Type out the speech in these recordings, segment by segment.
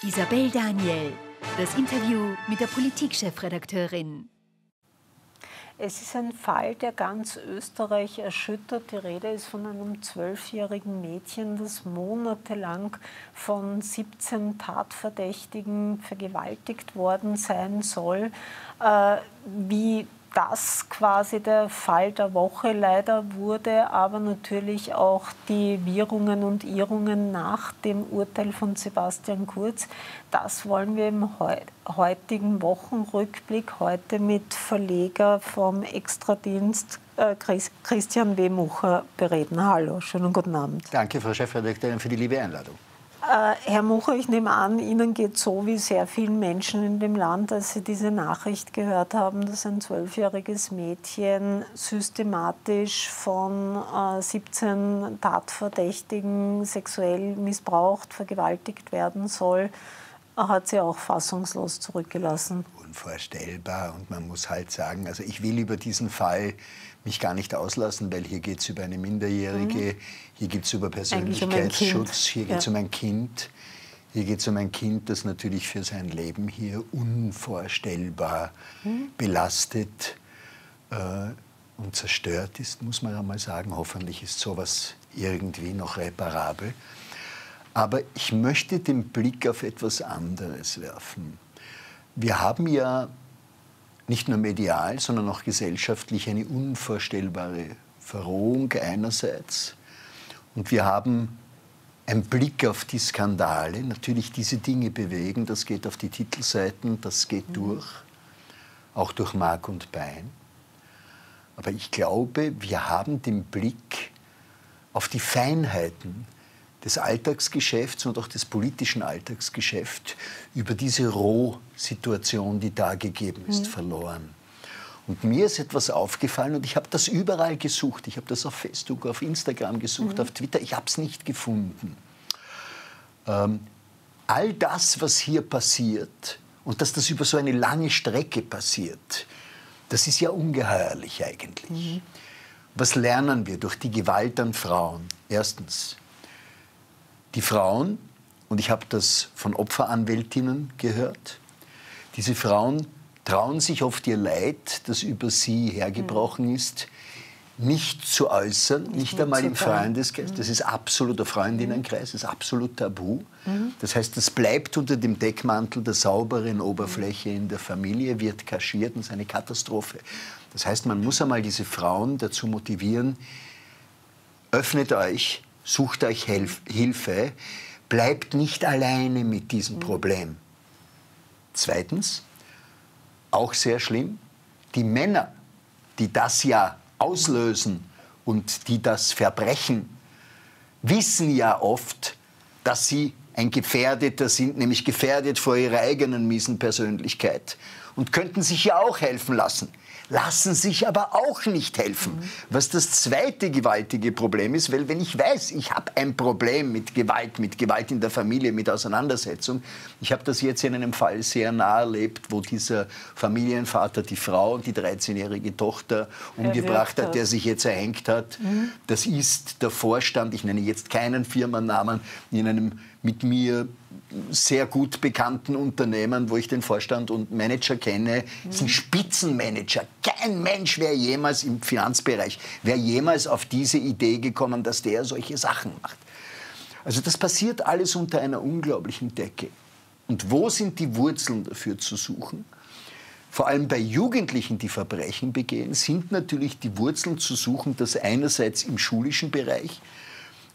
Isabel Daniel, das Interview mit der Politikchefredakteurin. Es ist ein Fall, der ganz Österreich erschüttert. Die Rede ist von einem zwölfjährigen Mädchen, das monatelang von 17 Tatverdächtigen vergewaltigt worden sein soll. Äh, wie das quasi der Fall der Woche leider wurde, aber natürlich auch die Wirrungen und Irrungen nach dem Urteil von Sebastian Kurz. Das wollen wir im heutigen Wochenrückblick heute mit Verleger vom Extradienst äh, Christian Wehmucher bereden. Hallo, schönen guten Abend. Danke, Frau Chefredakteurin, für die liebe Einladung. Äh, Herr Mucher, ich nehme an, Ihnen geht so wie sehr vielen Menschen in dem Land, als Sie diese Nachricht gehört haben, dass ein zwölfjähriges Mädchen systematisch von äh, 17 Tatverdächtigen sexuell missbraucht, vergewaltigt werden soll, hat Sie auch fassungslos zurückgelassen. Unvorstellbar. Und man muss halt sagen, also ich will über diesen Fall mich gar nicht auslassen, weil hier geht es über eine Minderjährige, mhm. Hier geht es über Persönlichkeitsschutz, um hier geht es ja. um ein Kind. Hier geht es um ein Kind, das natürlich für sein Leben hier unvorstellbar mhm. belastet äh, und zerstört ist, muss man einmal sagen. Hoffentlich ist sowas irgendwie noch reparabel. Aber ich möchte den Blick auf etwas anderes werfen. Wir haben ja nicht nur medial, sondern auch gesellschaftlich eine unvorstellbare Verrohung einerseits. Und wir haben einen Blick auf die Skandale, natürlich diese Dinge bewegen, das geht auf die Titelseiten, das geht mhm. durch, auch durch Mark und Bein. Aber ich glaube, wir haben den Blick auf die Feinheiten des Alltagsgeschäfts und auch des politischen Alltagsgeschäfts über diese Rohsituation, die da gegeben ist, mhm. verloren. Und mir ist etwas aufgefallen und ich habe das überall gesucht. Ich habe das auf Facebook, auf Instagram gesucht, mhm. auf Twitter. Ich habe es nicht gefunden. Ähm, all das, was hier passiert und dass das über so eine lange Strecke passiert, das ist ja ungeheuerlich eigentlich. Mhm. Was lernen wir durch die Gewalt an Frauen? Erstens, die Frauen, und ich habe das von Opferanwältinnen gehört, diese Frauen trauen sich oft ihr Leid, das über sie hergebrochen ist, nicht zu äußern, nicht, nicht einmal im Freundeskreis. Das ist absoluter Freundinnenkreis, das ist absolut tabu. Mhm. Das heißt, das bleibt unter dem Deckmantel der sauberen Oberfläche in der Familie, wird kaschiert und ist eine Katastrophe. Das heißt, man muss einmal diese Frauen dazu motivieren, öffnet euch, sucht euch Hilf Hilfe, bleibt nicht alleine mit diesem mhm. Problem. Zweitens, auch sehr schlimm, die Männer, die das ja auslösen und die das verbrechen, wissen ja oft, dass sie ein Gefährdeter sind, nämlich gefährdet vor ihrer eigenen miesen Persönlichkeit und könnten sich ja auch helfen lassen lassen sich aber auch nicht helfen. Mhm. Was das zweite gewaltige Problem ist, weil wenn ich weiß, ich habe ein Problem mit Gewalt, mit Gewalt in der Familie, mit Auseinandersetzung, ich habe das jetzt in einem Fall sehr nah erlebt, wo dieser Familienvater die Frau und die 13-jährige Tochter umgebracht hat, der sich jetzt erhängt hat. Mhm. Das ist der Vorstand, ich nenne jetzt keinen Firmennamen, in einem mit mir sehr gut bekannten Unternehmen, wo ich den Vorstand und Manager kenne, mhm. sind Spitzenmanager. Kein Mensch wäre jemals im Finanzbereich, wäre jemals auf diese Idee gekommen, dass der solche Sachen macht. Also das passiert alles unter einer unglaublichen Decke. Und wo sind die Wurzeln dafür zu suchen? Vor allem bei Jugendlichen, die Verbrechen begehen, sind natürlich die Wurzeln zu suchen, das einerseits im schulischen Bereich,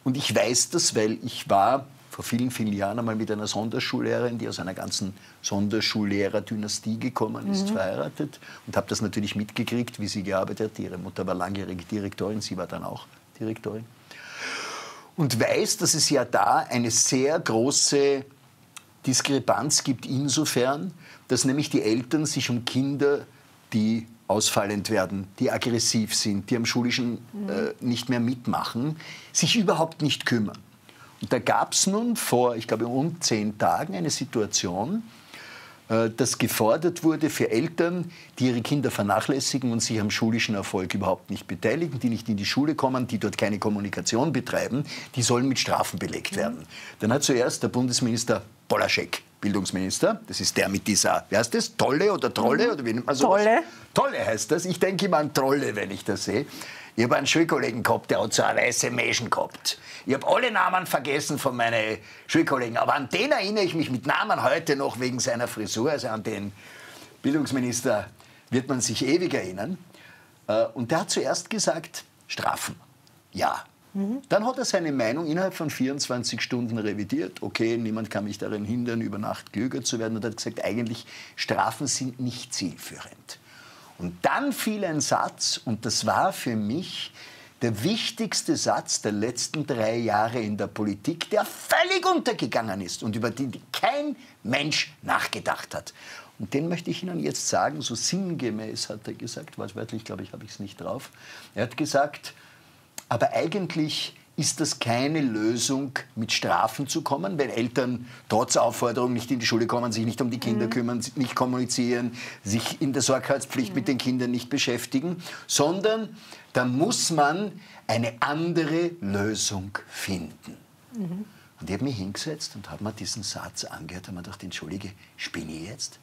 und ich weiß das, weil ich war vor vielen, vielen Jahren einmal mit einer Sonderschullehrerin, die aus einer ganzen Sonderschullehrer-Dynastie gekommen ist, mhm. verheiratet und habe das natürlich mitgekriegt, wie sie gearbeitet hat. Ihre Mutter war langjährige Direktorin, sie war dann auch Direktorin. Und weiß, dass es ja da eine sehr große Diskrepanz gibt insofern, dass nämlich die Eltern sich um Kinder, die ausfallend werden, die aggressiv sind, die am schulischen mhm. äh, nicht mehr mitmachen, sich überhaupt nicht kümmern. Und da gab es nun vor, ich glaube, um zehn Tagen eine Situation, äh, dass gefordert wurde für Eltern, die ihre Kinder vernachlässigen und sich am schulischen Erfolg überhaupt nicht beteiligen, die nicht in die Schule kommen, die dort keine Kommunikation betreiben, die sollen mit Strafen belegt werden. Dann hat zuerst der Bundesminister Polaschek Bildungsminister. Das ist der mit dieser, wie heißt das, Tolle oder Trolle? Oder wie nennt man sowas? Tolle. Tolle heißt das. Ich denke immer an Trolle, wenn ich das sehe. Ich habe einen Schulkollegen gehabt, der hat so eine weiße Mäschen gehabt. Ich habe alle Namen vergessen von meinen Schulkollegen, aber an den erinnere ich mich mit Namen heute noch wegen seiner Frisur. Also an den Bildungsminister wird man sich ewig erinnern. Äh, und der hat zuerst gesagt, Strafen. Ja. Mhm. Dann hat er seine Meinung innerhalb von 24 Stunden revidiert. Okay, niemand kann mich daran hindern, über Nacht klüger zu werden. Und hat gesagt, eigentlich Strafen sind nicht zielführend. Und dann fiel ein Satz, und das war für mich der wichtigste Satz der letzten drei Jahre in der Politik, der völlig untergegangen ist und über den kein Mensch nachgedacht hat. Und den möchte ich Ihnen jetzt sagen, so sinngemäß hat er gesagt, wortwörtlich glaube ich, habe ich es nicht drauf. Er hat gesagt, aber eigentlich ist das keine Lösung, mit Strafen zu kommen, wenn Eltern trotz Aufforderung nicht in die Schule kommen, sich nicht um die Kinder mhm. kümmern, nicht kommunizieren, sich in der Sorgfaltspflicht mhm. mit den Kindern nicht beschäftigen, sondern da muss man eine andere Lösung finden. Mhm. Und ich habe mich hingesetzt und habe mir diesen Satz angehört und mir gedacht, entschuldige, spinne ich jetzt?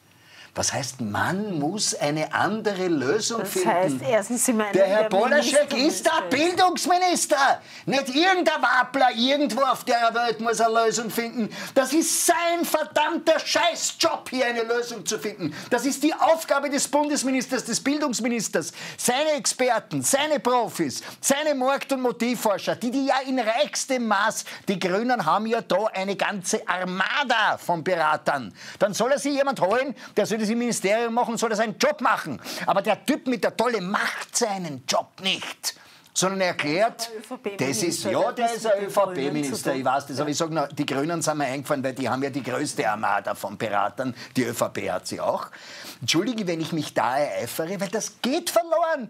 Was heißt, man muss eine andere Lösung das finden? Heißt, erstens, Sie meinen, der Herr Bolaschek ist der Bildungsminister. Nicht irgendein Wappler irgendwo auf der Welt muss eine Lösung finden. Das ist sein verdammter Scheißjob, hier eine Lösung zu finden. Das ist die Aufgabe des Bundesministers, des Bildungsministers. Seine Experten, seine Profis, seine Markt- und Motivforscher, die die ja in reichstem Maß, die Grünen haben ja da eine ganze Armada von Beratern. Dann soll er sich jemand holen, der soll das im Ministerium machen, soll er seinen Job machen. Aber der Typ mit der Tolle macht seinen Job nicht sondern er erklärt, das ist, ja, der ist ein ÖVP-Minister, ich weiß das, aber ich sage noch, die Grünen sind mir eingefallen, weil die haben ja die größte Armada von Beratern, die ÖVP hat sie auch. Entschuldige, wenn ich mich da ereifere, weil das geht verloren.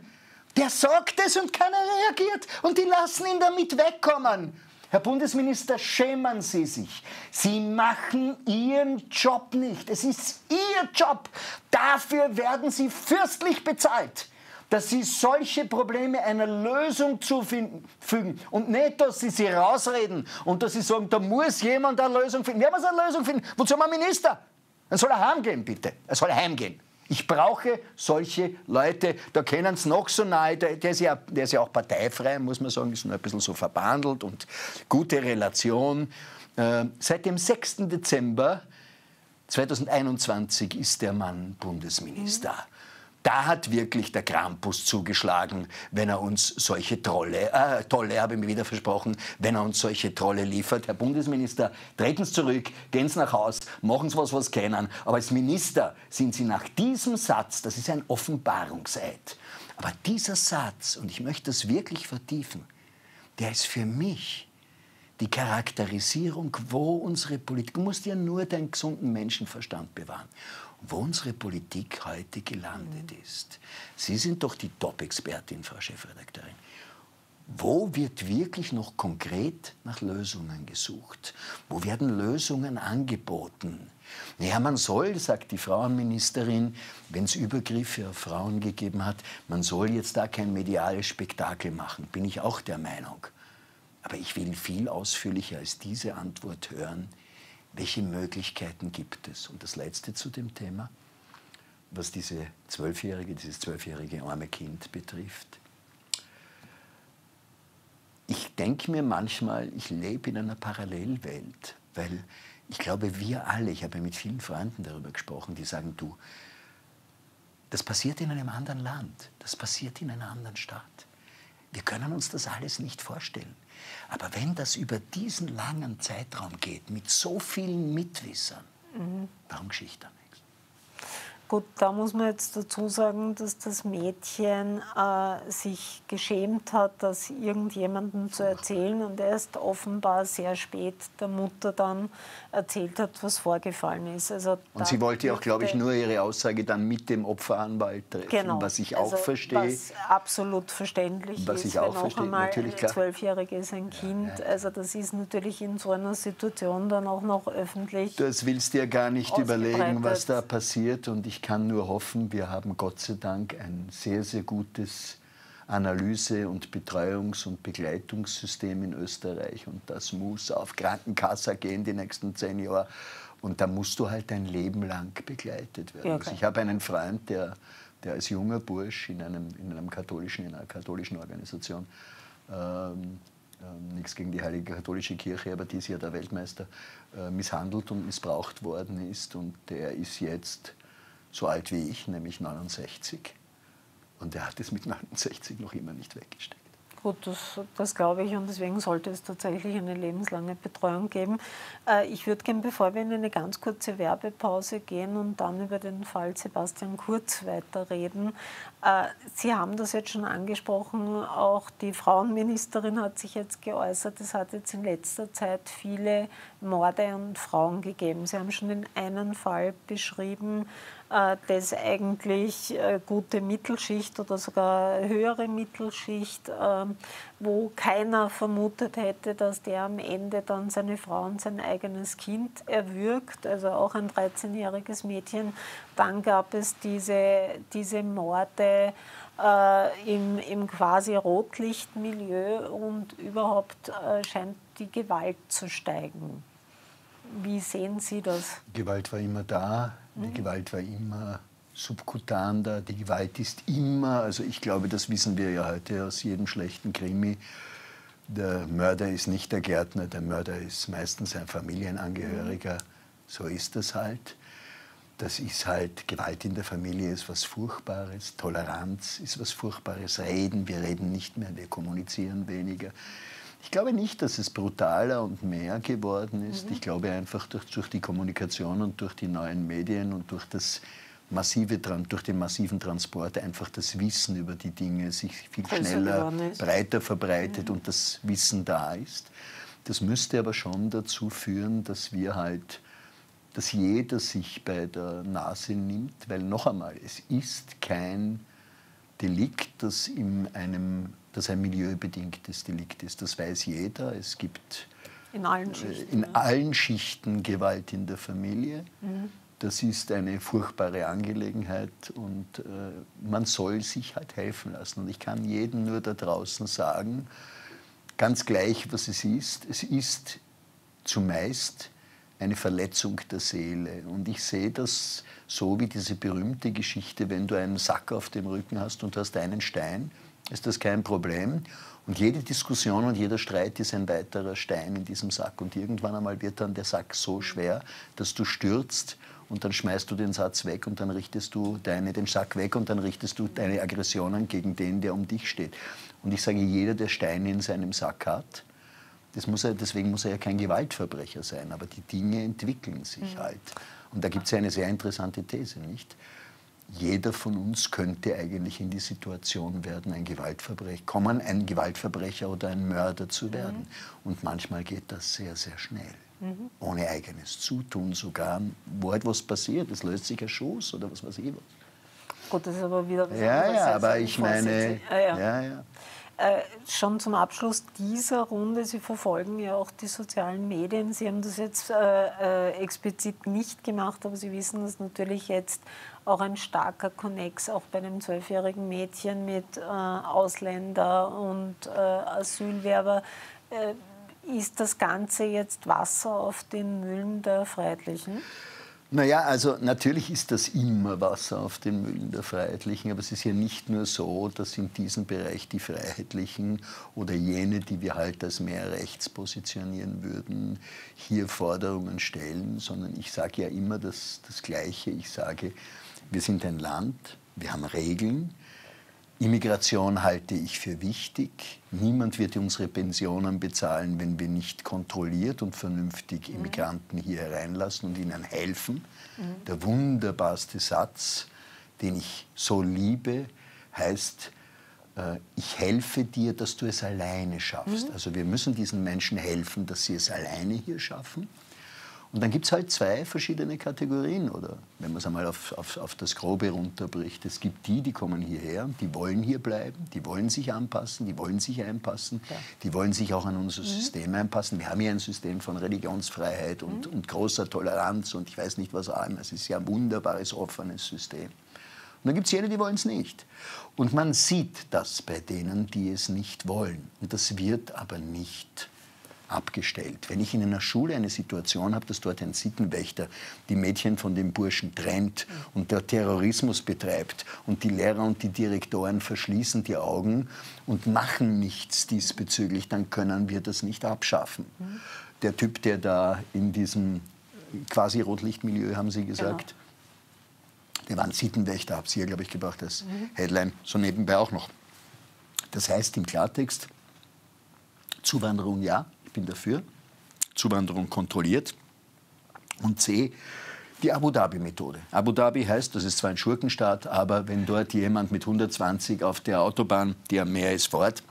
Der sagt es und keiner reagiert und die lassen ihn damit wegkommen. Herr Bundesminister, schämen Sie sich. Sie machen Ihren Job nicht. Es ist Ihr Job. Dafür werden Sie fürstlich bezahlt dass sie solche Probleme einer Lösung zufügen und nicht, dass sie sie rausreden und dass sie sagen, da muss jemand eine Lösung finden. Wer muss eine Lösung finden? Wozu haben wir Minister? Dann soll er heimgehen, bitte. Er soll heimgehen. Ich brauche solche Leute, da kennen sie noch so nahe, der, der, ist ja, der ist ja auch parteifrei, muss man sagen, ist nur ein bisschen so verbandelt und gute Relation. Äh, seit dem 6. Dezember 2021 ist der Mann Bundesminister. Mhm. Da hat wirklich der Krampus zugeschlagen, wenn er uns solche Trolle, äh, Tolle habe ich mir wieder versprochen, wenn er uns solche Trolle liefert. Herr Bundesminister, treten Sie zurück, gehen Sie nach Haus, machen Sie was, was Sie kennen. Aber als Minister sind Sie nach diesem Satz, das ist ein Offenbarungseid, aber dieser Satz, und ich möchte das wirklich vertiefen, der ist für mich die Charakterisierung, wo unsere Politik, du musst ja nur deinen gesunden Menschenverstand bewahren wo unsere Politik heute gelandet ist. Sie sind doch die Top-Expertin, Frau Chefredakteurin. Wo wird wirklich noch konkret nach Lösungen gesucht? Wo werden Lösungen angeboten? Ja, man soll, sagt die Frauenministerin, wenn es Übergriffe auf Frauen gegeben hat, man soll jetzt da kein mediales Spektakel machen. Bin ich auch der Meinung. Aber ich will viel ausführlicher als diese Antwort hören welche Möglichkeiten gibt es? Und das Letzte zu dem Thema, was diese zwölfjährige, dieses zwölfjährige arme Kind betrifft. Ich denke mir manchmal, ich lebe in einer Parallelwelt, weil ich glaube, wir alle, ich habe mit vielen Freunden darüber gesprochen, die sagen, du, das passiert in einem anderen Land, das passiert in einer anderen Stadt. Wir können uns das alles nicht vorstellen. Aber wenn das über diesen langen Zeitraum geht, mit so vielen Mitwissern, mhm. warum nichts? Gut, da muss man jetzt dazu sagen, dass das Mädchen äh, sich geschämt hat, das irgendjemandem zu erzählen und erst offenbar sehr spät der Mutter dann erzählt hat, was vorgefallen ist. Also und sie wollte auch, glaube ich, nur ihre Aussage dann mit dem Opferanwalt treffen, genau. was ich auch also, verstehe. Was absolut verständlich was ist, ich auch verstehe, natürlich klar. Zwölfjährige ist ein Kind, ja, ja. also das ist natürlich in so einer Situation dann auch noch öffentlich. Das willst du ja gar nicht überlegen, was da passiert und ich kann nur hoffen, wir haben Gott sei Dank ein sehr, sehr gutes Analyse- und Betreuungs- und Begleitungssystem in Österreich und das muss auf Krankenkasse gehen die nächsten zehn Jahre Und da musst du halt dein Leben lang begleitet werden. Okay. also ich habe einen Freund, der, der als junger Bursch in, einem, in, einem katholischen, in einer katholischen Organisation, ähm, äh, nichts gegen die Heilige Katholische Kirche, aber die ist ja der Weltmeister, äh, misshandelt und missbraucht worden ist. Und der ist jetzt so alt wie ich, nämlich 69. Und der hat es mit 69 noch immer nicht weggesteckt. Gut, das, das, glaube ich und deswegen sollte es tatsächlich eine lebenslange Betreuung geben. Äh, ich würde gerne, bevor wir in eine ganz kurze Werbepause gehen und dann über den Fall Sebastian Kurz weiterreden. Äh, Sie haben das jetzt schon angesprochen, auch die Frauenministerin hat sich jetzt geäußert, es hat jetzt in letzter Zeit viele Morde an Frauen gegeben. Sie haben schon den einen Fall beschrieben, äh, das eigentlich äh, gute Mittelschicht oder sogar höhere Mittelschicht, ähm, wo keiner vermutet hätte, dass der am Ende dann seine Frau und sein eigenes Kind erwürgt, also auch ein 13-jähriges Mädchen. Dann gab es diese, diese Morde äh, im, im quasi Rotlichtmilieu und überhaupt scheint die Gewalt zu steigen. Wie sehen Sie das? Gewalt war immer da. Die. Gewalt war immer subkutan da. Die Gewalt ist immer, also ich glaube, das wissen wir ja heute aus jedem schlechten Krimi. Der Mörder ist nicht der Gärtner, der Mörder ist meistens ein Familienangehöriger. So ist das halt. Das ist halt, Gewalt in der Familie ist was Furchtbares, Toleranz ist was Furchtbares, Reden, wir reden nicht mehr, wir kommunizieren weniger. Ich glaube nicht, dass es brutaler und mehr geworden ist. Mhm. Ich glaube einfach durch, durch, die Kommunikation und durch die neuen Medien und durch, das massive, durch den massiven Transport einfach das Wissen über die Dinge sich viel schneller, breiter verbreitet mhm. und das Wissen da ist. Das müsste aber schon dazu führen, dass wir halt, dass jeder sich bei der Nase nimmt, weil noch einmal, es ist kein Delikt, das in einem das ein milieubedingtes Delikt ist. Das weiß jeder. Es gibt in allen Schichten, in ja. allen Schichten Gewalt in der Familie. Mhm. Das ist eine furchtbare Angelegenheit und äh, man soll sich halt helfen lassen. Und ich kann jedem nur da draußen sagen, ganz gleich, was es ist, es ist zumeist eine Verletzung der Seele. Und ich sehe das so wie diese berühmte Geschichte, wenn du einen Sack auf dem Rücken hast und hast einen Stein ist das kein Problem. Und jede Diskussion und jeder Streit ist ein weiterer Stein in diesem Sack. Und irgendwann einmal wird dann der Sack so schwer, dass du stürzt und dann schmeißt du den Satz weg und dann richtest du deine, den Sack weg und dann richtest du deine Aggressionen gegen den, der um dich steht. Und ich sage, jeder, der Steine in seinem Sack hat, muss er, deswegen muss er ja kein Gewaltverbrecher sein, aber die Dinge entwickeln sich mhm. halt. Und da gibt es ja eine sehr interessante These, nicht? Jeder von uns könnte eigentlich in die Situation werden, ein Gewaltverbrecher, kommen, ein Gewaltverbrecher oder ein Mörder zu mhm. werden. Mhm. Und manchmal geht das sehr, sehr schnell. Mhm. Ohne eigenes Zutun sogar, wo etwas passiert, es löst sich ein Schuss oder was weiß ich was. Gut, das ist aber wieder was Ja, ja, aber ich meine, ah, ja. ja, ja. Äh, schon zum Abschluss dieser Runde, Sie verfolgen ja auch die sozialen Medien. Sie haben das jetzt äh, äh, explizit nicht gemacht, aber Sie wissen, dass natürlich jetzt auch ein starker Konnex auch bei einem zwölfjährigen Mädchen mit äh, Ausländer und äh, Asylwerber. Äh, ist das Ganze jetzt Wasser auf den Müllen der Freiheitlichen? Naja, also natürlich ist das immer Wasser auf den Müllen der Freiheitlichen, aber es ist ja nicht nur so, dass in diesem Bereich die Freiheitlichen oder jene, die wir halt als mehr rechts positionieren würden, hier Forderungen stellen, sondern ich sage ja immer das, das Gleiche. Ich sage, wir sind ein Land, wir haben Regeln, Immigration halte ich für wichtig. Niemand wird unsere Pensionen bezahlen, wenn wir nicht kontrolliert und vernünftig mhm. Immigranten hier hereinlassen und ihnen helfen. Mhm. Der wunderbarste Satz, den ich so liebe, heißt, äh, ich helfe dir, dass du es alleine schaffst. Mhm. Also wir müssen diesen Menschen helfen, dass sie es alleine hier schaffen. Und dann gibt es halt zwei verschiedene Kategorien, oder wenn man es einmal auf, auf, auf, das Grobe runterbricht. Es gibt die, die kommen hierher, die wollen hier bleiben, die wollen sich anpassen, die wollen sich einpassen, ja. die wollen sich auch an unser mhm. System einpassen. Wir haben hier ein System von Religionsfreiheit und, mhm. und großer Toleranz und ich weiß nicht was allem. Es ist ja ein wunderbares, offenes System. Und dann gibt es jene, die wollen es nicht. Und man sieht das bei denen, die es nicht wollen. Und das wird aber nicht abgestellt. Wenn ich in einer Schule eine Situation habe, dass dort ein Sittenwächter die Mädchen von den Burschen trennt und der Terrorismus betreibt und die Lehrer und die Direktoren verschließen die Augen und machen nichts diesbezüglich, dann können wir das nicht abschaffen. Der Typ, der da in diesem quasi Rotlichtmilieu, haben Sie gesagt, genau. der war ein Sittenwächter, habe Sie ja, glaube ich, gebracht als mhm. Headline, so nebenbei auch noch. Das heißt im Klartext, Zuwanderung ja, ich bin dafür, Zuwanderung kontrolliert. Und C, die Abu Dhabi-Methode. Abu Dhabi heißt, das ist zwar ein Schurkenstaat, aber wenn dort jemand mit 120 auf der Autobahn, die am Meer ist, fort,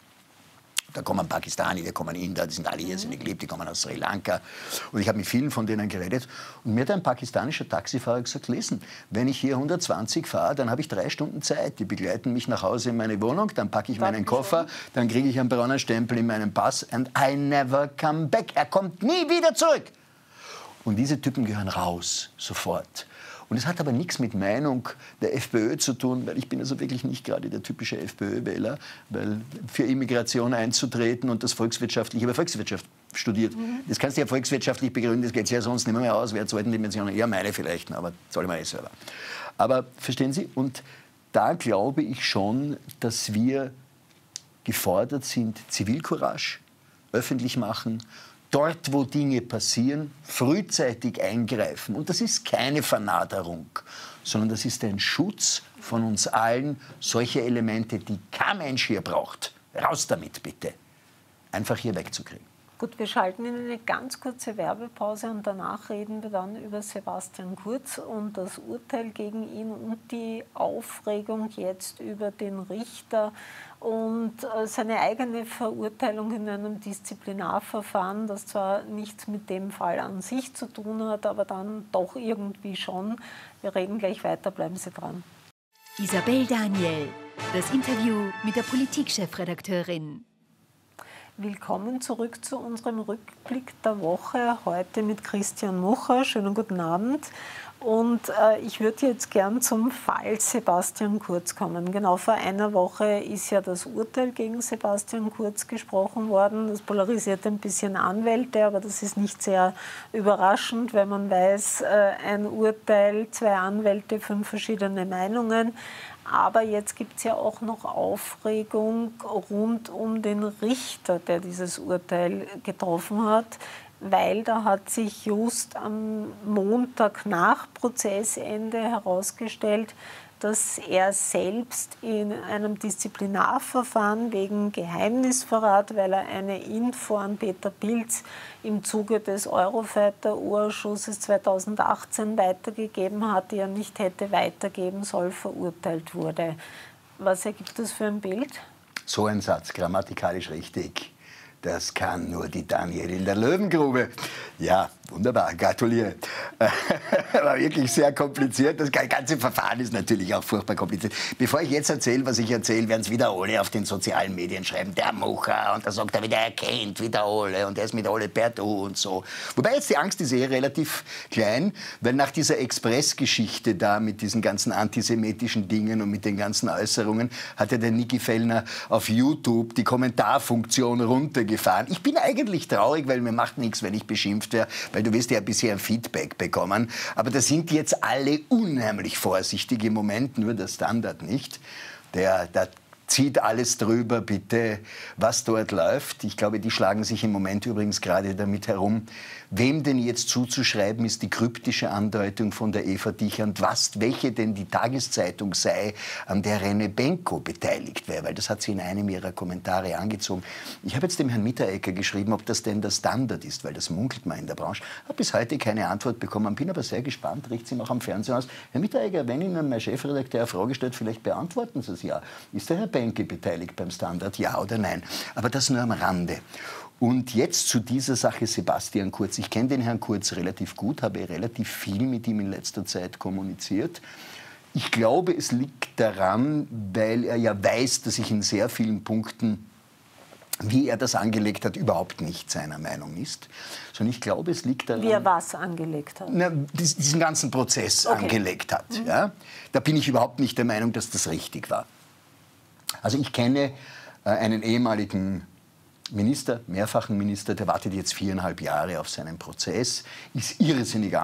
da kommen Pakistani, da kommen Inder, die sind alle irrsinnig lieb, die kommen aus Sri Lanka. Und ich habe mit vielen von denen geredet. Und mir hat ein pakistanischer Taxifahrer gesagt, lesen, wenn ich hier 120 fahre, dann habe ich drei Stunden Zeit. Die begleiten mich nach Hause in meine Wohnung, dann packe ich meinen Koffer, dann kriege ich einen braunen Stempel in meinem Pass and I never come back. Er kommt nie wieder zurück. Und diese Typen gehören raus, sofort. Und es hat aber nichts mit Meinung der FPÖ zu tun, weil ich bin also wirklich nicht gerade der typische FPÖ-Wähler, weil für Immigration einzutreten und das volkswirtschaftliche, aber Volkswirtschaft studiert. Mhm. Das kannst du ja volkswirtschaftlich begründen, das geht ja sonst nicht mehr aus, wer zweiten Dimensionen, ja meine vielleicht, aber soll ich mal eh selber. Aber verstehen Sie, und da glaube ich schon, dass wir gefordert sind, Zivilcourage öffentlich machen dort, wo Dinge passieren, frühzeitig eingreifen. Und das ist keine Vernaderung, sondern das ist ein Schutz von uns allen, solche Elemente, die kein Mensch hier braucht. Raus damit bitte. Einfach hier wegzukriegen. Gut, wir schalten in eine ganz kurze Werbepause und danach reden wir dann über Sebastian Kurz und das Urteil gegen ihn und die Aufregung jetzt über den Richter und äh, seine eigene Verurteilung in einem Disziplinarverfahren, das zwar nichts mit dem Fall an sich zu tun hat, aber dann doch irgendwie schon. Wir reden gleich weiter, bleiben Sie dran. Isabel Daniel, das Interview mit der Politikchefredakteurin. Willkommen zurück zu unserem Rückblick der Woche. Heute mit Christian Mucher. Schönen guten Abend. Und äh, ich würde jetzt gern zum Fall Sebastian Kurz kommen. Genau vor einer Woche ist ja das Urteil gegen Sebastian Kurz gesprochen worden. Das polarisiert ein bisschen Anwälte, aber das ist nicht sehr überraschend, wenn man weiß, äh, ein Urteil, zwei Anwälte, fünf verschiedene Meinungen. Aber jetzt gibt es ja auch noch Aufregung rund um den Richter, der dieses Urteil getroffen hat, weil da hat sich just am Montag nach Prozessende herausgestellt, dass er selbst in einem Disziplinarverfahren wegen Geheimnisverrat, weil er eine Info an Peter Pilz im Zuge des Eurofighter-Urschusses 2018 weitergegeben hat, die er nicht hätte weitergeben soll, verurteilt wurde. Was ergibt das für ein Bild? So ein Satz, grammatikalisch richtig. Das kann nur die Daniel in der Löwengrube. Ja, wunderbar, gratuliere. War wirklich sehr kompliziert. Das ganze Verfahren ist natürlich auch furchtbar kompliziert. Bevor ich jetzt erzähle, was ich erzähle, werden es wieder alle auf den sozialen Medien schreiben. Der Mucher und da sagt er wieder, er kennt wieder alle und er ist mit alle per Du und so. Wobei jetzt die Angst ist eh relativ klein, weil nach dieser Express-Geschichte da mit diesen ganzen antisemitischen Dingen und mit den ganzen Äußerungen hat ja der Niki Fellner auf YouTube die Kommentarfunktion runtergegeben gefahren. Ich bin eigentlich traurig, weil mir macht nichts, wenn ich beschimpft werde, weil du wirst ja bisher ein Feedback bekommen. Aber da sind jetzt alle unheimlich vorsichtig im Moment, nur der Standard nicht. Der, der zieht alles drüber, bitte, was dort läuft. Ich glaube, die schlagen sich im Moment übrigens gerade damit herum, Wem denn jetzt zuzuschreiben ist die kryptische Andeutung von der Eva Dichand, was, welche denn die Tageszeitung sei, an der Rene Benko beteiligt wäre, weil das hat sie in einem ihrer Kommentare angezogen. Ich habe jetzt dem Herrn Mitterecker geschrieben, ob das denn der Standard ist, weil das munkelt man in der Branche. Habe bis heute keine Antwort bekommen, bin aber sehr gespannt, riecht sie auch am Fernsehen aus. Herr Mitterecker, wenn Ihnen mein Chefredakteur eine Frage stellt, vielleicht beantworten Sie es ja. Ist der Herr Benke beteiligt beim Standard, ja oder nein? Aber das nur am Rande. Und jetzt zu dieser Sache Sebastian Kurz. Ich kenne den Herrn Kurz relativ gut, habe relativ viel mit ihm in letzter Zeit kommuniziert. Ich glaube, es liegt daran, weil er ja weiß, dass ich in sehr vielen Punkten wie er das angelegt hat, überhaupt nicht seiner Meinung ist. Sondern ich glaube, es liegt daran... Wie er was angelegt hat? Na, diesen ganzen Prozess okay. angelegt hat. Mhm. Ja? Da bin ich überhaupt nicht der Meinung, dass das richtig war. Also ich kenne äh, einen ehemaligen Minister, mehrfachen Minister, der wartet jetzt viereinhalb Jahre auf seinen Prozess, ist irrsinnig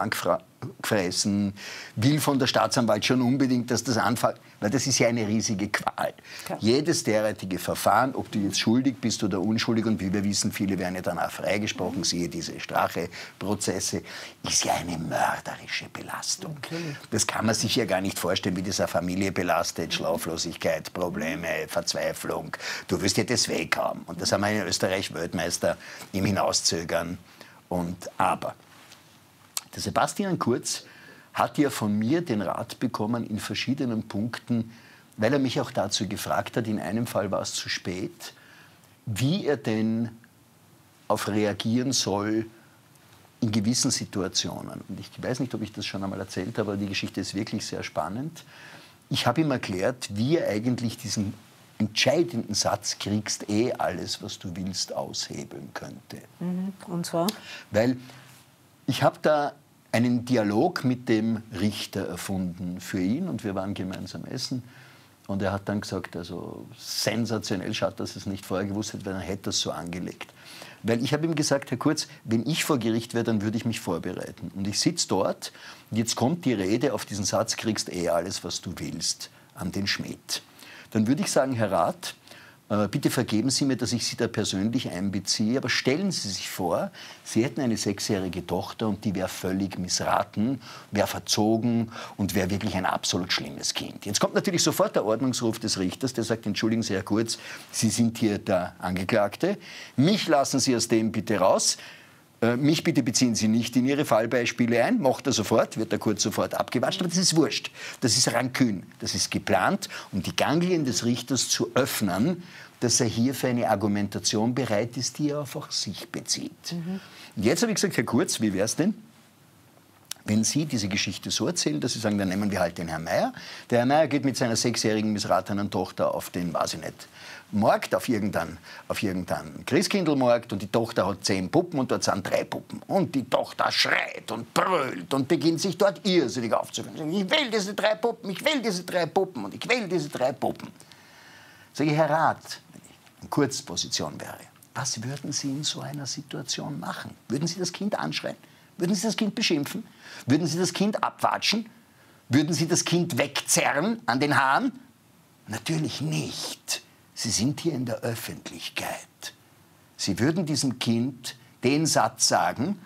angefressen, will von der Staatsanwalt schon unbedingt, dass das anfällt, weil das ist ja eine riesige Qual. Ja. Jedes derartige Verfahren, ob du jetzt schuldig bist oder unschuldig, und wie wir wissen, viele werden ja danach freigesprochen, siehe diese Stracheprozesse, ist ja eine mörderische Belastung. Okay. Das kann man sich ja gar nicht vorstellen, wie das eine Familie belastet, Schlaflosigkeit, Probleme, Verzweiflung. Du wirst ja das weg haben. Und das haben wir in Österreich Weltmeister im Hinauszögern und Aber. Der Sebastian Kurz hat ja von mir den Rat bekommen in verschiedenen Punkten, weil er mich auch dazu gefragt hat, in einem Fall war es zu spät, wie er denn auf reagieren soll in gewissen Situationen. Und ich weiß nicht, ob ich das schon einmal erzählt habe, aber die Geschichte ist wirklich sehr spannend. Ich habe ihm erklärt, wie er eigentlich diesen entscheidenden Satz kriegst eh alles, was du willst, aushebeln könnte. Mhm. Und zwar? Weil ich habe da einen Dialog mit dem Richter erfunden für ihn und wir waren gemeinsam essen. Und er hat dann gesagt, also sensationell, schaut, dass er es nicht vorher gewusst hätte, weil er hätte das so angelegt. Weil ich habe ihm gesagt, Herr Kurz, wenn ich vor Gericht wäre, dann würde ich mich vorbereiten. Und ich sitze dort und jetzt kommt die Rede auf diesen Satz, kriegst eh alles, was du willst, an den Schmidt. Dann würde ich sagen, Herr Rat, äh, bitte vergeben Sie mir, dass ich Sie da persönlich einbeziehe, aber stellen Sie sich vor, Sie hätten eine sechsjährige Tochter und die wäre völlig missraten, wäre verzogen und wäre wirklich ein absolut schlimmes Kind. Jetzt kommt natürlich sofort der Ordnungsruf des Richters, der sagt, entschuldigen Sie, Herr Kurz, Sie sind hier der Angeklagte, mich lassen Sie aus dem bitte raus, äh, mich bitte beziehen Sie nicht in Ihre Fallbeispiele ein, macht er sofort, wird er kurz sofort abgewatscht, aber das ist wurscht. Das ist Rankün. Das ist geplant, um die Ganglien des Richters zu öffnen, dass er hier für eine Argumentation bereit ist, die er auf sich bezieht. Mhm. Und jetzt habe ich gesagt, Herr Kurz, wie wäre es denn? Wenn Sie diese Geschichte so erzählen, dass Sie sagen, dann nehmen wir halt den Herrn Meier. Der Herr Meier geht mit seiner sechsjährigen missratenen Tochter auf den, weiß ich nicht, Markt, auf irgendeinen, auf irgendeinen Christkindlmarkt und die Tochter hat zehn Puppen und dort sind drei Puppen. Und die Tochter schreit und brüllt und beginnt sich dort irrsinnig aufzuführen. Ich will diese drei Puppen, ich will diese drei Puppen und ich will diese drei Puppen. Sag ich, Herr Rat, wenn ich in Kurzposition wäre, was würden Sie in so einer Situation machen? Würden Sie das Kind anschreien? Würden Sie das Kind beschimpfen? Würden Sie das Kind abwatschen? Würden Sie das Kind wegzerren an den Haaren? Natürlich nicht. Sie sind hier in der Öffentlichkeit. Sie würden diesem Kind den Satz sagen,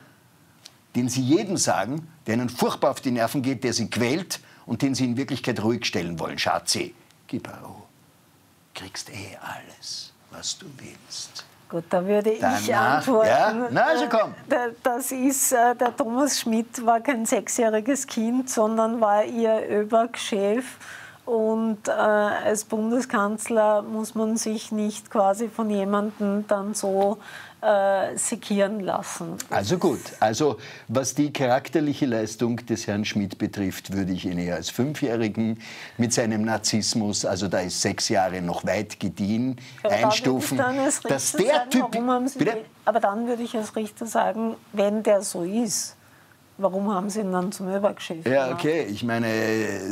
den Sie jedem sagen, der Ihnen furchtbar auf die Nerven geht, der Sie quält und den Sie in Wirklichkeit ruhig stellen wollen. Schatzi, gib Ruhe. Kriegst eh alles, was du willst. Gut, da würde Dann, ich antworten. Ja? Na, also komm. Äh, das ist, äh, der Thomas Schmidt war kein sechsjähriges Kind, sondern war ihr ÖBAG-Chef und äh, als Bundeskanzler muss man sich nicht quasi von jemandem dann so äh, sekieren lassen. Also gut, also was die charakterliche Leistung des Herrn Schmidt betrifft, würde ich ihn eher als Fünfjährigen mit seinem Narzissmus, also da ist sechs Jahre noch weit gediehen, ja, einstufen. Da dass der sagen, Typ, aber dann würde ich als Richter sagen, wenn der so ist, Warum haben Sie ihn dann zum ÖBAG-Chef Ja, okay. Ich meine,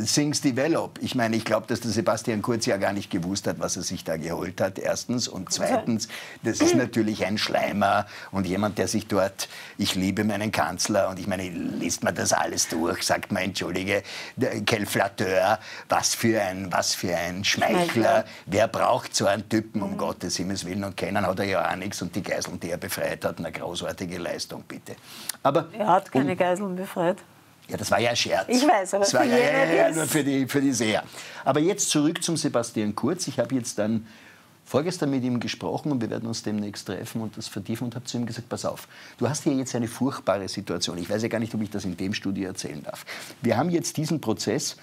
things develop. Ich meine, ich glaube, dass der Sebastian Kurz ja gar nicht gewusst hat, was er sich da geholt hat, erstens. Und zweitens, das ist natürlich ein Schleimer und jemand, der sich dort, ich liebe meinen Kanzler und ich meine, liest man das alles durch, sagt man, entschuldige, quel flatteur, was für ein, was für ein Schmeichler. Wer braucht so einen Typen, um mhm. Gottes Himmels Willen? Und kennen hat er ja auch nichts und die Geiseln, die er befreit hat, eine großartige Leistung, bitte. Aber er hat keine um, Geiseln befreit. Ja, das war ja ein Scherz. Ich weiß, aber das war ja, ja, ja, nur für die, für die Seher. Aber jetzt zurück zum Sebastian Kurz. Ich habe jetzt dann vorgestern mit ihm gesprochen und wir werden uns demnächst treffen und das vertiefen und habe zu ihm gesagt, pass auf, du hast hier jetzt eine furchtbare Situation. Ich weiß ja gar nicht, ob ich das in dem Studio erzählen darf. Wir haben jetzt diesen Prozess,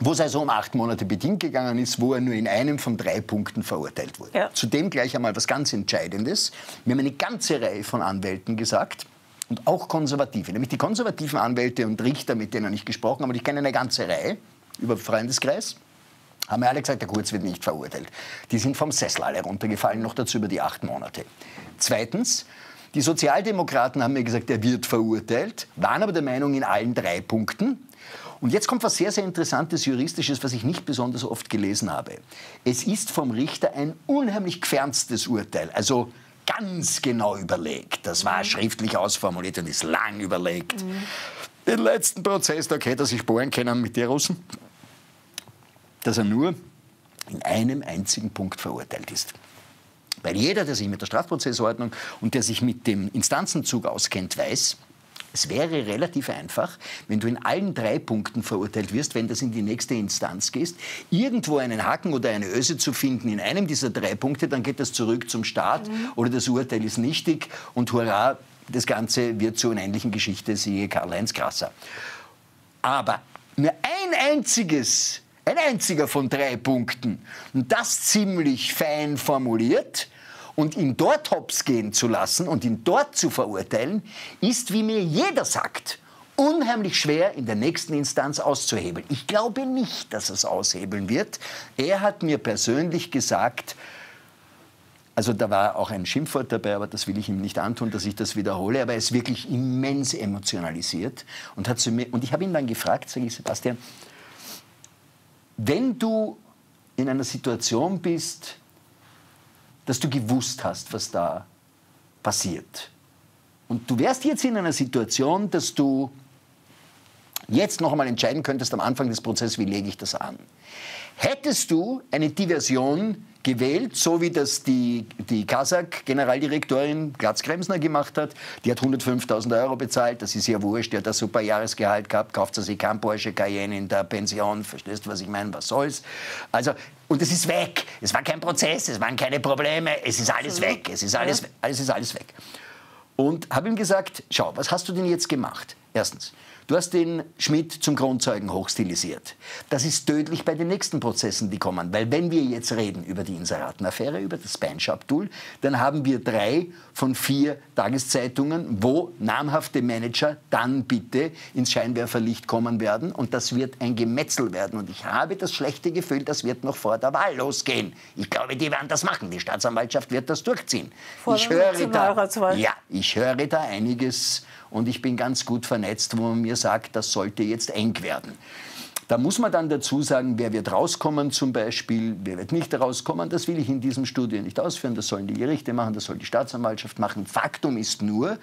wo es also um acht Monate bedingt gegangen ist, wo er nur in einem von drei Punkten verurteilt wurde. Ja. Zudem gleich einmal was ganz Entscheidendes. Wir haben eine ganze Reihe von Anwälten gesagt, und auch Konservative, nämlich die konservativen Anwälte und Richter, mit denen ich gesprochen habe, und ich kenne eine ganze Reihe über Freundeskreis, haben mir alle gesagt, der Kurz wird nicht verurteilt. Die sind vom Sessel alle runtergefallen, noch dazu über die acht Monate. Zweitens, die Sozialdemokraten haben mir gesagt, er wird verurteilt, waren aber der Meinung in allen drei Punkten. Und jetzt kommt was sehr, sehr Interessantes Juristisches, was ich nicht besonders oft gelesen habe. Es ist vom Richter ein unheimlich geferntstes Urteil, also ganz genau überlegt. Das war mhm. schriftlich ausformuliert und ist lang überlegt. Mhm. Den letzten Prozess, da hätte er sich bohren können mit den Russen, dass er nur in einem einzigen Punkt verurteilt ist. Weil jeder, der sich mit der Strafprozessordnung und der sich mit dem Instanzenzug auskennt, weiß, es wäre relativ einfach, wenn du in allen drei Punkten verurteilt wirst, wenn das in die nächste Instanz gehst, irgendwo einen Haken oder eine Öse zu finden in einem dieser drei Punkte, dann geht das zurück zum Staat mhm. oder das Urteil ist nichtig und hurra, das Ganze wird zu einer ähnlichen Geschichte, siehe Karl-Heinz Krasser. Aber nur ein einziges, ein einziger von drei Punkten, und das ziemlich fein formuliert, und ihn dort hops gehen zu lassen und ihn dort zu verurteilen, ist, wie mir jeder sagt, unheimlich schwer in der nächsten Instanz auszuhebeln. Ich glaube nicht, dass es aushebeln wird. Er hat mir persönlich gesagt, also da war auch ein Schimpfwort dabei, aber das will ich ihm nicht antun, dass ich das wiederhole. Aber er ist wirklich immens emotionalisiert und hat zu mir und ich habe ihn dann gefragt, sage ich Sebastian, wenn du in einer Situation bist, dass du gewusst hast, was da passiert. Und du wärst jetzt in einer Situation, dass du jetzt noch einmal entscheiden könntest am Anfang des Prozesses, wie lege ich das an. Hättest du eine Diversion gewählt, so wie das die, die Kasach-Generaldirektorin Glatzkremsner gemacht hat. Die hat 105.000 Euro bezahlt, das ist ja wurscht, die hat ein super Jahresgehalt gehabt, kauft sie sich kein Porsche Cayenne in der Pension, verstehst du, was ich meine, was soll's. Also, und es ist weg, es war kein Prozess, es waren keine Probleme, es ist alles weg, es ist alles, alles, ist alles weg. Und habe ihm gesagt, schau, was hast du denn jetzt gemacht? Erstens, Du hast den Schmidt zum Grundzeugen hochstilisiert. Das ist tödlich bei den nächsten Prozessen, die kommen. Weil wenn wir jetzt reden über die Inseratenaffäre, über das Beinschab-Tool, dann haben wir drei von vier Tageszeitungen, wo namhafte Manager dann bitte ins Scheinwerferlicht kommen werden. Und das wird ein Gemetzel werden. Und ich habe das schlechte Gefühl, das wird noch vor der Wahl losgehen. Ich glaube, die werden das machen. Die Staatsanwaltschaft wird das durchziehen. Vor ich höre da, ja, ich höre da einiges und ich bin ganz gut vernetzt, wo man mir sagt, das sollte jetzt eng werden. Da muss man dann dazu sagen, wer wird rauskommen zum Beispiel, wer wird nicht rauskommen. Das will ich in diesem Studio nicht ausführen. Das sollen die Gerichte machen, das soll die Staatsanwaltschaft machen. Faktum ist nur,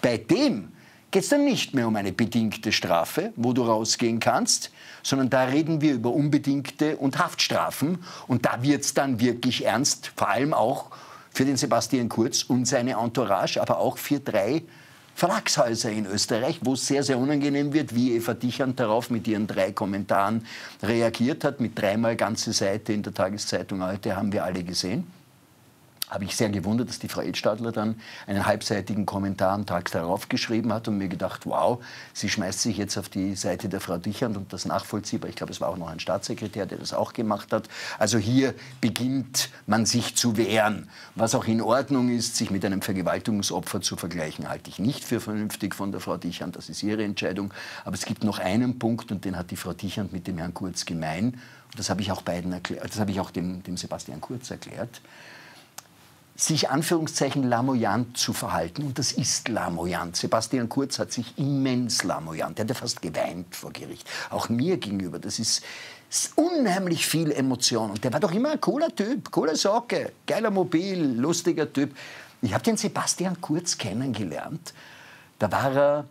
bei dem geht es dann nicht mehr um eine bedingte Strafe, wo du rausgehen kannst, sondern da reden wir über unbedingte und Haftstrafen. Und da wird es dann wirklich ernst, vor allem auch für den Sebastian Kurz und seine Entourage, aber auch für drei Verlagshäuser in Österreich, wo es sehr, sehr unangenehm wird, wie Eva Dichand darauf mit ihren drei Kommentaren reagiert hat, mit dreimal ganze Seite in der Tageszeitung heute, haben wir alle gesehen habe ich sehr gewundert, dass die Frau Edstadler dann einen halbseitigen Kommentar am Tag darauf geschrieben hat und mir gedacht, wow, sie schmeißt sich jetzt auf die Seite der Frau Dichand und das nachvollziehbar. Ich glaube, es war auch noch ein Staatssekretär, der das auch gemacht hat. Also hier beginnt man sich zu wehren. Was auch in Ordnung ist, sich mit einem Vergewaltigungsopfer zu vergleichen, halte ich nicht für vernünftig von der Frau Dichand. Das ist ihre Entscheidung. Aber es gibt noch einen Punkt und den hat die Frau Dichand mit dem Herrn Kurz gemein. Und das habe ich auch beiden erklärt, das habe ich auch dem, dem Sebastian Kurz erklärt sich Anführungszeichen lamoyant zu verhalten. Und das ist lamoyant. Sebastian Kurz hat sich immens lamoyant. Er hat ja fast geweint vor Gericht. Auch mir gegenüber. Das ist, unheimlich viel Emotion. Und der war doch immer ein cooler Typ, cooler Socke, geiler Mobil, lustiger Typ. Ich habe den Sebastian Kurz kennengelernt. Da war er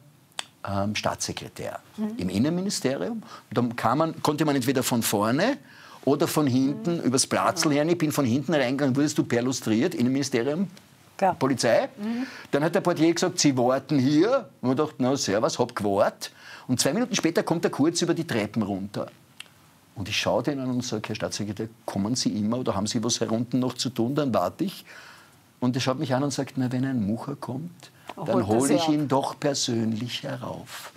ähm, Staatssekretär mhm. im Innenministerium. Da man, konnte man entweder von vorne oder von hinten übers Platzl her. Ich bin von hinten reingegangen, wurdest du perlustriert, Innenministerium, Klar. Polizei. Mhm. Dann hat der Portier gesagt, Sie warten hier. Und ich dachte, na, servus, hab gewartet. Und zwei Minuten später kommt er kurz über die Treppen runter. Und ich schaue den an und sage, Herr Staatssekretär, kommen Sie immer oder haben Sie was herunten noch zu tun? Dann warte ich. Und er schaut mich an und sagt, na, wenn ein Mucher kommt, dann hole ich ihn doch persönlich herauf.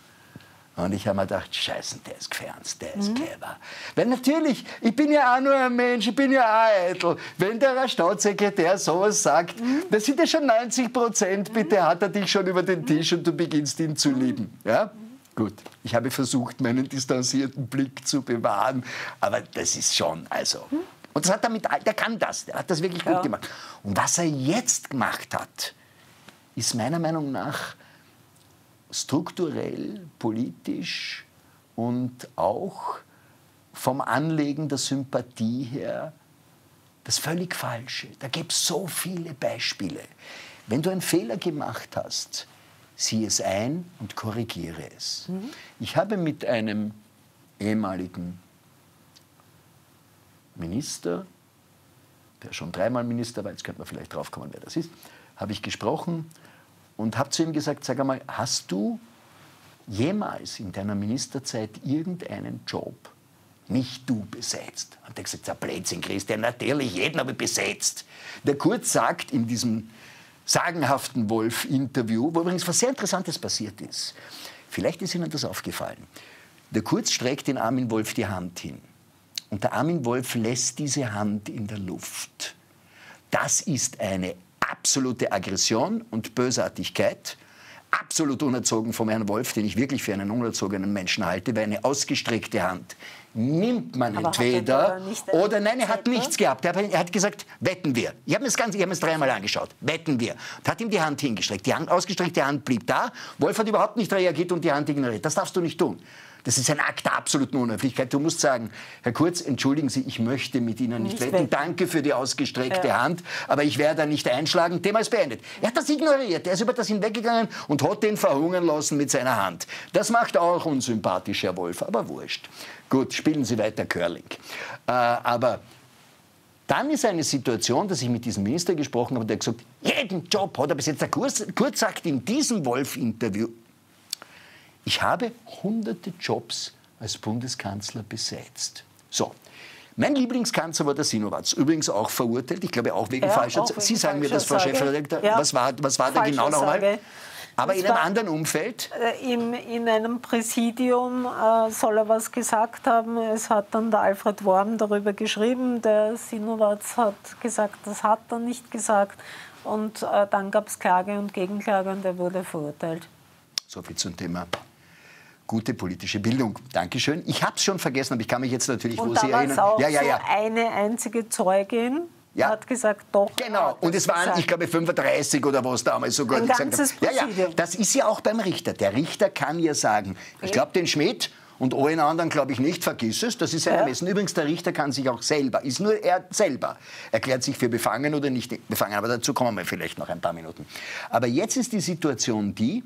Und ich habe mir gedacht, scheiße, der ist gefernst, der ist mhm. clever. Weil natürlich, ich bin ja auch nur ein Mensch, ich bin ja auch eitel. Wenn der Staatssekretär sowas sagt, mhm. das sind ja schon 90 Prozent, bitte hat er dich schon über den Tisch und du beginnst ihn zu lieben. Ja? Gut, ich habe versucht, meinen distanzierten Blick zu bewahren, aber das ist schon, also. Und das hat er mit, der kann das, der hat das wirklich gut gemacht. Und was er jetzt gemacht hat, ist meiner Meinung nach strukturell, politisch und auch vom Anlegen der Sympathie her das völlig Falsche. Da gibt es so viele Beispiele. Wenn du einen Fehler gemacht hast, sieh es ein und korrigiere es. Mhm. Ich habe mit einem ehemaligen Minister, der schon dreimal Minister war, jetzt könnte man vielleicht drauf kommen, wer das ist, habe ich gesprochen und habe zu ihm gesagt, sag einmal, hast du jemals in deiner Ministerzeit irgendeinen Job nicht du besetzt? Und er gesagt, Blödsinn, Christian, natürlich, jeden habe ich besetzt. Der Kurz sagt in diesem sagenhaften Wolf-Interview, wo übrigens was sehr Interessantes passiert ist. Vielleicht ist Ihnen das aufgefallen. Der Kurz streckt den Armin Wolf die Hand hin. Und der Armin Wolf lässt diese Hand in der Luft. Das ist eine absolute Aggression und Bösartigkeit absolut unerzogen vom Herrn Wolf, den ich wirklich für einen unerzogenen Menschen halte, weil eine ausgestreckte Hand nimmt man Aber entweder oder nein, er hat nichts gehabt. Er hat, gesagt, wetten wir. Ich habe mir das Ganze, ich habe es dreimal angeschaut. Wetten wir. Und hat ihm die Hand hingestreckt. Die Hand, ausgestreckte Hand blieb da. Wolf hat überhaupt nicht reagiert und die Hand ignoriert. Das darfst du nicht tun. Das ist ein Akt der absoluten Unhöflichkeit. Du musst sagen, Herr Kurz, entschuldigen Sie, ich möchte mit Ihnen nicht, nicht wetten. Danke für die ausgestreckte ja. Hand, aber ich werde da nicht einschlagen. Thema ist beendet. Er hat das ignoriert. Er ist über das hinweggegangen und hat den verhungern lassen mit seiner Hand. Das macht auch unsympathisch, Herr Wolf, aber wurscht. Gut, spielen Sie weiter Curling. Äh, aber dann ist eine Situation, dass ich mit diesem Minister gesprochen habe, der gesagt, jeden Job hat er bis jetzt. Der Kurz, Kurz sagt in diesem Wolf-Interview, ich habe hunderte Jobs als Bundeskanzler besetzt. So. Mein Lieblingskanzler war der Sinowatz, übrigens auch verurteilt, ich glaube auch wegen ja, falscher auch Sie sagen mir das, Frau Chefredakteur. Ja. Was war, was war da genau nochmal? Aber in einem anderen Umfeld? Äh, in, in einem Präsidium äh, soll er was gesagt haben. Es hat dann der Alfred Worm darüber geschrieben. Der Sinowatz hat gesagt, das hat er nicht gesagt. Und äh, dann gab es Klage und Gegenklage und er wurde verurteilt. So viel zum Thema gute politische Bildung. Dankeschön. Ich habe es schon vergessen, aber ich kann mich jetzt natürlich, und wo Sie erinnern. Auch ja, ja, ja. So eine einzige Zeugin ja. hat gesagt, doch. Genau, und es waren, gesagt. ich glaube, 35 oder was damals sogar Ein gesagt haben. Ja, ja, das ist ja auch beim Richter. Der Richter kann ja sagen, ich glaube, den Schmidt und allen anderen glaube ich nicht, vergiss es, das ist ein Ermessen. Ja. Übrigens, der Richter kann sich auch selber, ist nur er selber, erklärt sich für befangen oder nicht befangen. Aber dazu kommen wir vielleicht noch ein paar Minuten. Aber jetzt ist die Situation die,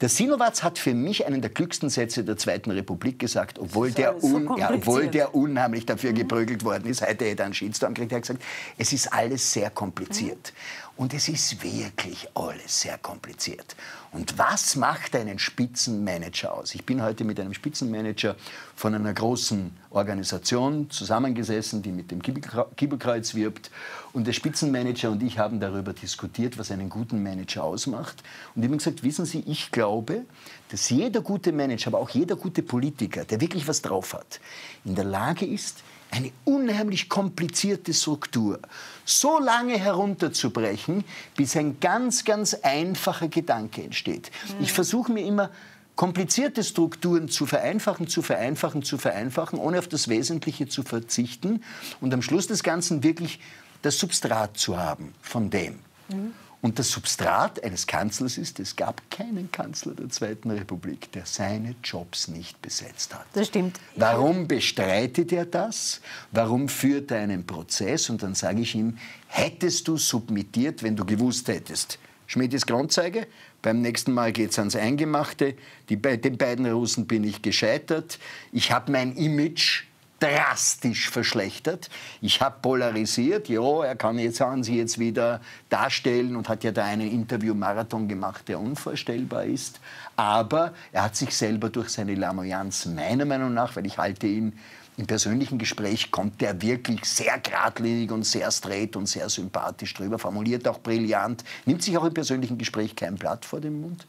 der Sinowatz hat für mich einen der klügsten Sätze der Zweiten Republik gesagt, obwohl, der, un, so ja, obwohl der unheimlich dafür mhm. geprügelt worden ist. Heute hätte er einen Shitstorm gekriegt. Er hat gesagt, es ist alles sehr kompliziert. Mhm. Und es ist wirklich alles sehr kompliziert. Und was macht einen Spitzenmanager aus? Ich bin heute mit einem Spitzenmanager von einer großen Organisation zusammengesessen, die mit dem Kibbelkreuz wirbt. Und der Spitzenmanager und ich haben darüber diskutiert, was einen guten Manager ausmacht. Und ich habe gesagt, wissen Sie, ich glaube, dass jeder gute Manager, aber auch jeder gute Politiker, der wirklich was drauf hat, in der Lage ist, eine unheimlich komplizierte Struktur so lange herunterzubrechen, bis ein ganz, ganz einfacher Gedanke entsteht. Mhm. Ich versuche mir immer komplizierte Strukturen zu vereinfachen, zu vereinfachen, zu vereinfachen, ohne auf das Wesentliche zu verzichten und am Schluss des Ganzen wirklich das Substrat zu haben von dem. Mhm. Und das Substrat eines Kanzlers ist, es gab keinen Kanzler der Zweiten Republik, der seine Jobs nicht besetzt hat. Das stimmt. Warum bestreitet er das? Warum führt er einen Prozess? Und dann sage ich ihm, hättest du submittiert, wenn du gewusst hättest, Schmidt ist Grundzeige, beim nächsten Mal geht es ans Eingemachte, Die, den beiden Russen bin ich gescheitert, ich habe mein Image drastisch verschlechtert. Ich habe polarisiert. Ja, er kann jetzt, sagen Sie jetzt wieder darstellen und hat ja da einen Interview-Marathon gemacht, der unvorstellbar ist. Aber er hat sich selber durch seine Lamoyanz, meiner Meinung nach, weil ich halte ihn im persönlichen Gespräch kommt er wirklich sehr geradlinig und sehr straight und sehr sympathisch drüber, formuliert auch brillant, nimmt sich auch im persönlichen Gespräch kein Blatt vor den Mund.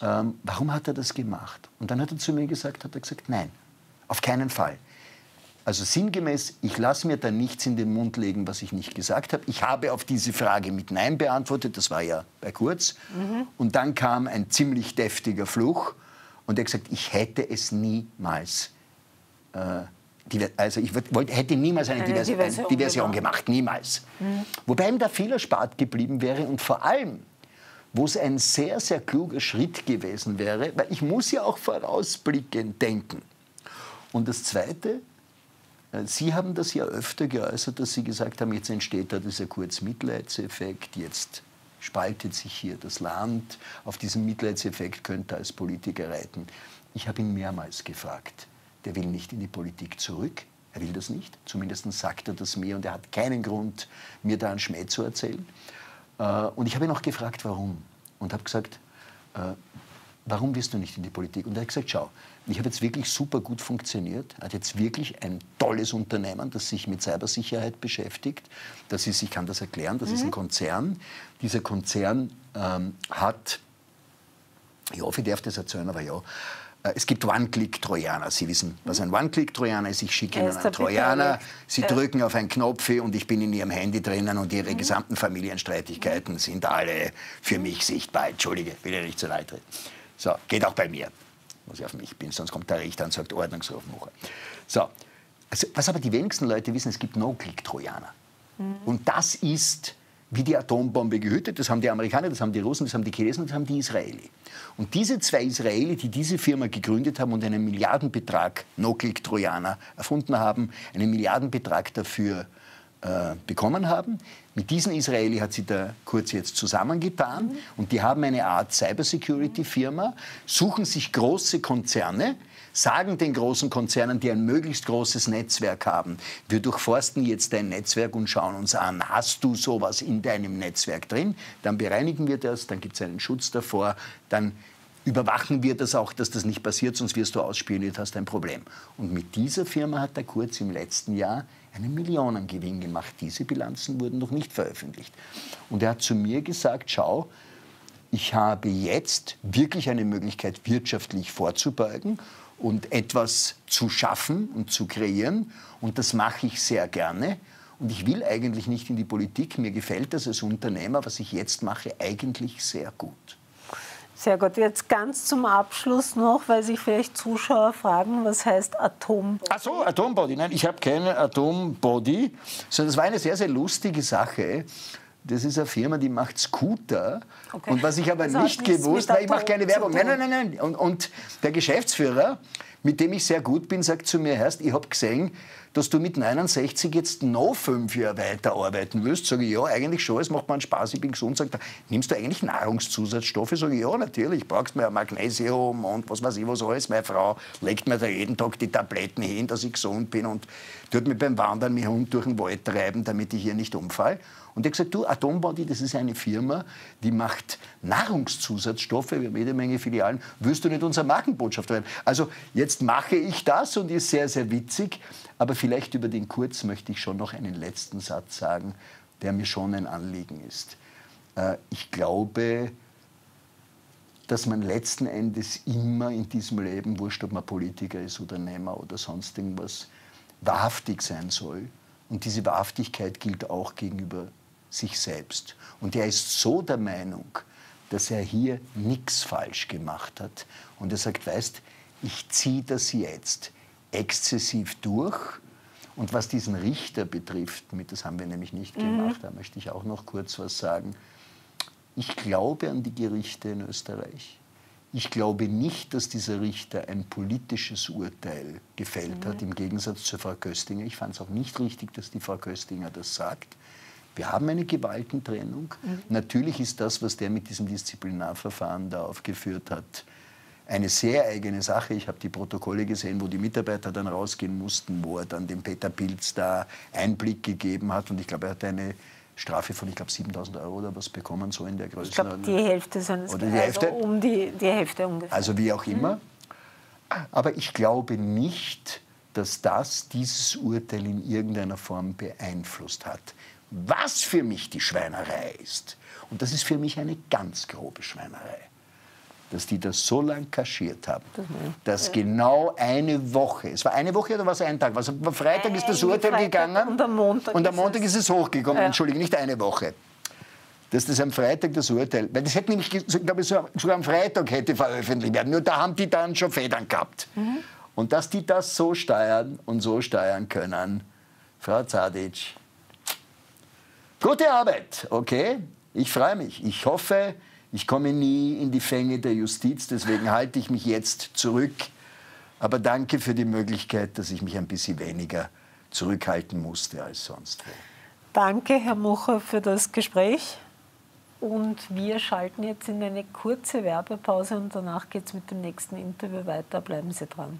Ähm, warum hat er das gemacht? Und dann hat er zu mir gesagt, hat er gesagt, nein, auf keinen Fall. Also sinngemäß, ich lasse mir da nichts in den Mund legen, was ich nicht gesagt habe. Ich habe auf diese Frage mit Nein beantwortet, das war ja bei Kurz. Mhm. Und dann kam ein ziemlich deftiger Fluch und er hat gesagt, ich hätte es niemals, äh, also ich wollte, hätte niemals eine, eine Divers Diversion, Diversion gemacht, niemals. Mhm. Wobei ihm da viel erspart geblieben wäre und vor allem wo es ein sehr, sehr kluger Schritt gewesen wäre, weil ich muss ja auch vorausblickend denken. Und das Zweite, Sie haben das ja öfter geäußert, dass Sie gesagt haben, jetzt entsteht da dieser Kurzmitleidseffekt, jetzt spaltet sich hier das Land, auf diesen Mitleidseffekt könnte als Politiker reiten. Ich habe ihn mehrmals gefragt, der will nicht in die Politik zurück, er will das nicht, zumindest sagt er das mir und er hat keinen Grund, mir da einen Schmäh zu erzählen. Äh, und ich habe ihn auch gefragt, warum. Und habe gesagt, äh, warum wirst du nicht in die Politik? Und er hat gesagt, schau, ich habe jetzt wirklich super gut funktioniert, hat jetzt wirklich ein tolles Unternehmen, das sich mit Cybersicherheit beschäftigt. Das ist, ich kann das erklären, das mhm. ist ein mhm. Konzern. Dieser Konzern ähm, hat, ich hoffe, ich darf das erzählen, aber ja, äh, es gibt One-Click-Trojaner. Sie wissen, was ein One-Click-Trojaner ist. Ich schicke Ihnen einen Trojaner, Sie ja. drücken auf einen Knopf und ich bin in Ihrem Handy drinnen und Ihre mhm. gesamten Familienstreitigkeiten sind alle für mich sichtbar. Entschuldige, will ja nicht zu nahe treten. So, geht auch bei mir. Muss ich auf mich bin, sonst kommt der Richter und sagt Ordnungsruf machen. So, also, was aber die wenigsten Leute wissen, es gibt No-Click-Trojaner. Mhm. Und das ist wie die Atombombe gehütet. Das haben die Amerikaner, das haben die Russen, das haben die Chinesen, das haben die Israeli. Und diese zwei Israeli, die diese Firma gegründet haben und einen Milliardenbetrag No-Click-Trojaner erfunden haben, einen Milliardenbetrag dafür bekommen haben. Mit diesen Israeli hat sie da kurz jetzt zusammengetan mhm. und die haben eine Art Cybersecurity-Firma, suchen sich große Konzerne, sagen den großen Konzernen, die ein möglichst großes Netzwerk haben, wir durchforsten jetzt dein Netzwerk und schauen uns an, hast du sowas in deinem Netzwerk drin? Dann bereinigen wir das, dann gibt es einen Schutz davor, dann überwachen wir das auch, dass das nicht passiert, sonst wirst du ausspioniert, hast ein Problem. Und mit dieser Firma hat der Kurz im letzten Jahr einen Millionengewinn gemacht. Diese Bilanzen wurden noch nicht veröffentlicht. Und er hat zu mir gesagt, schau, ich habe jetzt wirklich eine Möglichkeit, wirtschaftlich vorzubeugen und etwas zu schaffen und zu kreieren. Und das mache ich sehr gerne. Und ich will eigentlich nicht in die Politik. Mir gefällt das als Unternehmer, was ich jetzt mache, eigentlich sehr gut. Sehr gut. Jetzt ganz zum Abschluss noch, weil sich vielleicht Zuschauer fragen, was heißt Atombody? Ach so, Atombody. Nein, ich habe keine Atombody, sondern das war eine sehr, sehr lustige Sache. Das ist eine Firma, die macht Scooter. Okay. Und was ich aber das nicht gewusst, habe, ich mache keine Werbung. Nein, nein, nein, nein. Und, und, der Geschäftsführer, mit dem ich sehr gut bin, sagt zu mir, Herrst, ich habe gesehen, dass du mit 69 jetzt noch fünf Jahre weiterarbeiten willst. Sage ich, ja, eigentlich schon, es macht mir Spaß, ich bin gesund. Sagt er, nimmst du eigentlich Nahrungszusatzstoffe? Sage ich, ja, natürlich, brauchst mir Magnesium und was weiß ich was alles. Meine Frau legt mir da jeden Tag die Tabletten hin, dass ich gesund bin und tut mir beim Wandern mit Hund durch den Wald treiben, damit ich hier nicht umfall. Und er hat gesagt, du, Atombody, das ist eine Firma, die macht Nahrungszusatzstoffe, wir haben jede Menge Filialen, wirst du nicht unser Markenbotschafter werden? Also jetzt mache ich das und ist sehr, sehr witzig. Aber vielleicht über den Kurz möchte ich schon noch einen letzten Satz sagen, der mir schon ein Anliegen ist. Äh, ich glaube, dass man letzten Endes immer in diesem Leben, wurscht ob man Politiker ist oder Nehmer oder sonst irgendwas, wahrhaftig sein soll. Und diese Wahrhaftigkeit gilt auch gegenüber sich selbst. Und er ist so der Meinung, dass er hier nichts falsch gemacht hat. Und er sagt, weißt, ich ziehe das jetzt exzessiv durch. Und was diesen Richter betrifft, mit das haben wir nämlich nicht mhm. gemacht, da möchte ich auch noch kurz was sagen. Ich glaube an die Gerichte in Österreich. Ich glaube nicht, dass dieser Richter ein politisches Urteil gefällt mhm. hat, im Gegensatz zur Frau Köstinger. Ich fand es auch nicht richtig, dass die Frau Köstinger das sagt. Wir haben eine Gewaltentrennung. Mhm. Natürlich ist das, was der mit diesem Disziplinarverfahren da aufgeführt hat, eine sehr eigene Sache. Ich habe die Protokolle gesehen, wo die Mitarbeiter dann rausgehen mussten, wo er dann dem Peter Pilz da Einblick gegeben hat. Und ich glaube, er hat eine Strafe von, ich glaube, 7000 Euro oder was bekommen, so in der Größenordnung. Ich glaube, die Hälfte seines Oder die Hälfte? Also um die, die Hälfte ungefähr. Also wie auch immer. Mhm. Aber ich glaube nicht, dass das dieses Urteil in irgendeiner Form beeinflusst hat. Was für mich die Schweinerei ist, und das ist für mich eine ganz grobe Schweinerei, dass die das so lang kaschiert haben, dass genau eine Woche, es war eine Woche oder war es ein Tag? Also am Freitag ist das Urteil Freitag gegangen und am Montag, und am Montag ist, es hochgekommen, ja. entschuldige, nicht eine Woche. Dass das am Freitag das Urteil, weil das hätte nämlich, glaube ich, sogar am Freitag hätte veröffentlicht werden, nur da haben die dann schon Federn gehabt. Mhm. Und dass die das so steuern und so steuern können, Frau Zadic, gute Arbeit, okay? Ich freue mich. Ich hoffe, Ich komme nie in die Fänge der Justiz, deswegen halte ich mich jetzt zurück. Aber danke für die Möglichkeit, dass ich mich ein bisschen weniger zurückhalten musste als sonst. Danke, Herr Mucher, für das Gespräch. Und wir schalten jetzt in eine kurze Werbepause und danach geht es mit dem nächsten Interview weiter. Bleiben Sie dran.